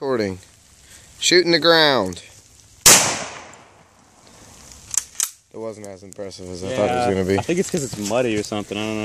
Recording. Shooting the ground. It wasn't as impressive as I thought it was going to be. I think it's because it's muddy or something. I don't know.